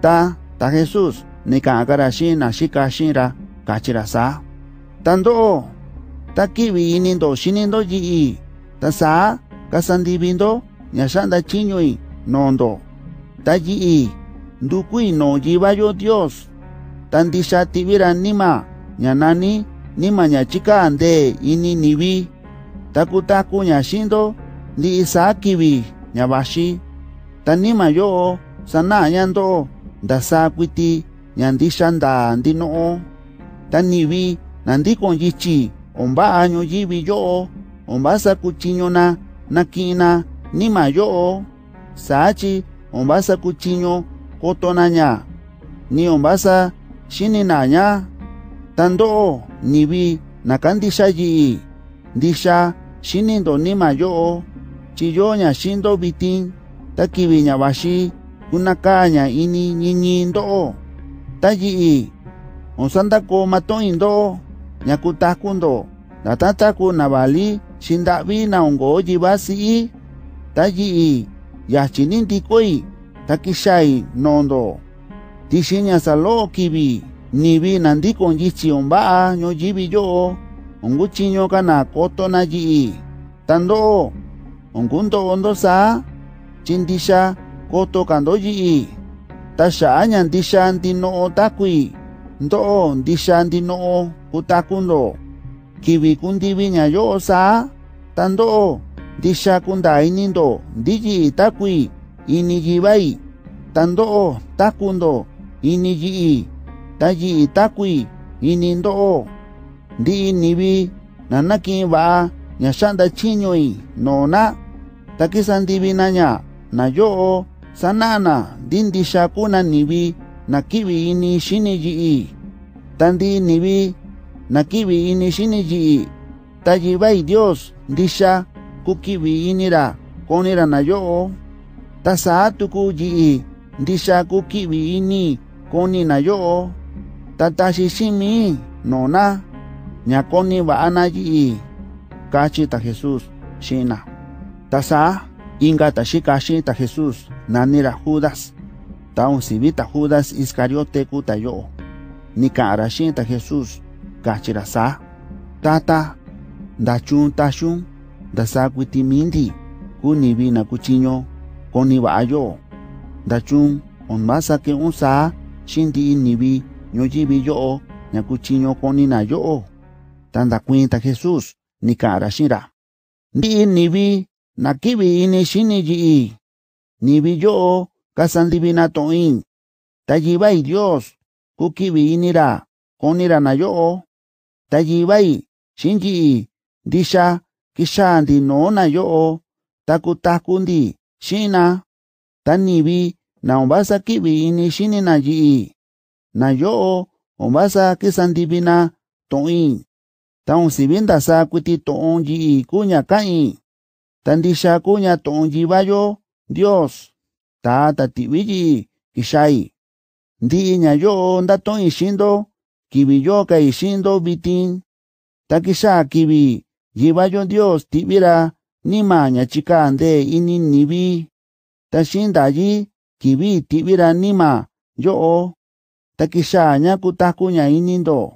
Ta, ta Jesús, ni ka kankara shina shika shinra kachira sa. Tando, ta kiwi inindo shinindo yi ta sa, kasandibindo, nyashanda chinyui nondo. Ta yi ndukui no yibayo Dios, tandisha tibira nima, nyanani, nima nyachika ande ini nibi, takutaku nyashindo, ni isa kiwi nyabashi, tanima yo, sana yando, ndasa kuti nyandi shanda ndi noo taniwi nandi konjichi omba anyo yivi yoo ombasa kuchinyona nakina nima yoo saachi ombasa kuchinyo kotonanya ni ombasa shininanya tandoo niwi nakandisha yii ndisha shinindo nima yoo chiyoo nyashindo vitin takiwi nyavaxi kunakaña ini ñiñi ndo tayi onsanda ko mato indo nya kutakundo natata ku nabali. Shindabi na ongo jibasi ya chinin tikoi. Takishai nondo tishinya salo kibi nibi nandi konjichi omba nyo jibi yo ongu chinyo kana koto na ji tando ongundo ondo sa chindisha koto kando yi. Tasha anya ndi sha ndi no takwi. Ndo ndi sha ndi no kutakundo kiwi kundivi nya yo sa. Tando ndi sha kunda inindo ndi yi takwi. Ini jibai tando takundo ini yi. Tayi takwi. Inindo ndi inibi nanaki ba nya shanda chinyo i nona takisandibi nanya na. Yo sanana dindi shakuna niwi nakiwi ini shini i. Tandi niwi nakiwi ini shini ji tajibai dios disha kukiwi inira konira nayo tasa atuku ji disha kukiwi ini koni nayo tatashi shimi nona nyakoni wa anaji kachi ta jesus shina tasa inga tashikashi ta Jesús nanira Judas ta unsibita Judas Iscariote kuta yo. Ni karashi ta Jesús kachira sa tata dachun tashun dasa kuitimindi kunibi na kuchinyo koni ba yo dachun on masa ke unsa shindi nibi ñoyibi yo ñakuchiño koni na yo. Tanda cuenta Jesús ni cara shira. Ndi nibi nakibi ini shini ji nibi yo kasandibina toin tayibai Dios kukibi inira konira na yo tayibai shinji disha kisha ndi no na yo takutakundi shina. Tanibi na ombasa kibi ini shini na ji na yo ombasa kisandibina toin taun sibinda sa kuti toon ji kunya kai tandisha kunya toon ji bayo Dios ta ta tiwiji kishai ndi nya yo nda toin shindo kibi yo kai shindo bitin. Takisha kibi jibayo Dios tibira nima nya chika ande ini nibi. Tashinda ji kibi tibira nima yo. Takisha nya kutaku nya inindo.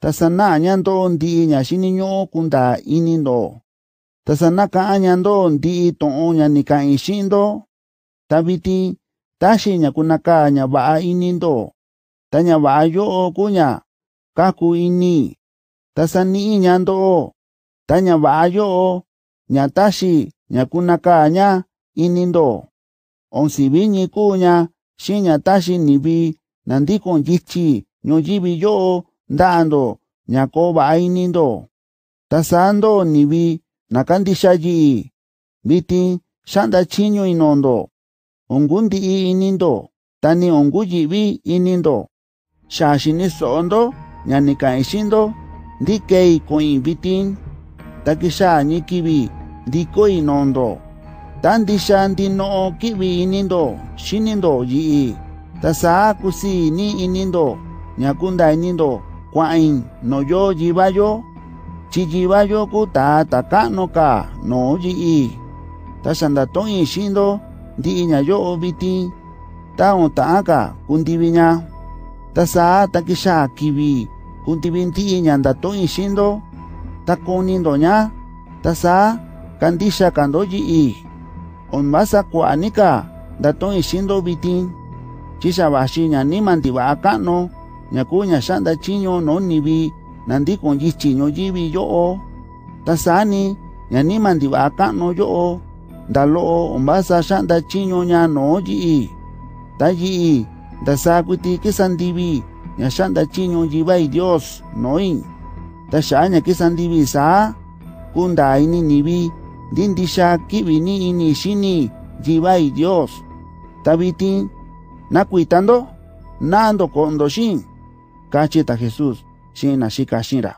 Tasana nya ndo ndi nya shini nyo kunda inindo tasana kaanya ndo ndi'i to'on ña ni ka'in xi'in-ndo ta viti taxin ña kuna kaa ña va'a inindo ta ña va'a yo'o kuña kaku ini ta sani'in ña ndo'o ta ña va'a yo'o ña taxi ña kuna kaa ña inindo onsi viñi kuña xi'in ña taxi nivi nandikon yityi ñuu yivi yo'o nda'a-ndo ña koo va'a inindo ta sa'a ndo nivi nakandi shaji biti shanda chinyo inondo ongundi i inindo tani onguji wi inindo shashini sondo nyani kan ishindo ndi kei koin bitin takisha ni kibi ndi koi inondo tandi shandi no kibi inindo shinindo yi tasa kusi ni inindo nyakunda inindo kwain no yo jibayo chiyibayoku ta takano ka no yi'i ta xandatõ'in xíndo ndi'i ñayo'o vitin ta uta'an ka kundivi ña ta saa ta kixa kivi kundivi nda ña ndatõ'in xíndo ta kunindo ña ta saa kandixa kando yi'i anika sakua'ani ka ndatõ'in xíndo vitin chixavaxi ña nima ndiva'a ka'nu ña kuu ña xa'an ndachiñu no nandi con yichiño yivi yo ta sani ña ni mandiva akano yo ndalo on masa shanda chiño ña no yi ta yi da sa kuti kisandivi ña shanda chiño yivai dios noin. Ta shaña kisandivi sa kunda ini nivi dindisha kivini ini shini yivai dios. Tabitin nakuitando nando kondo shin. Kachita jesús shin ashika shinra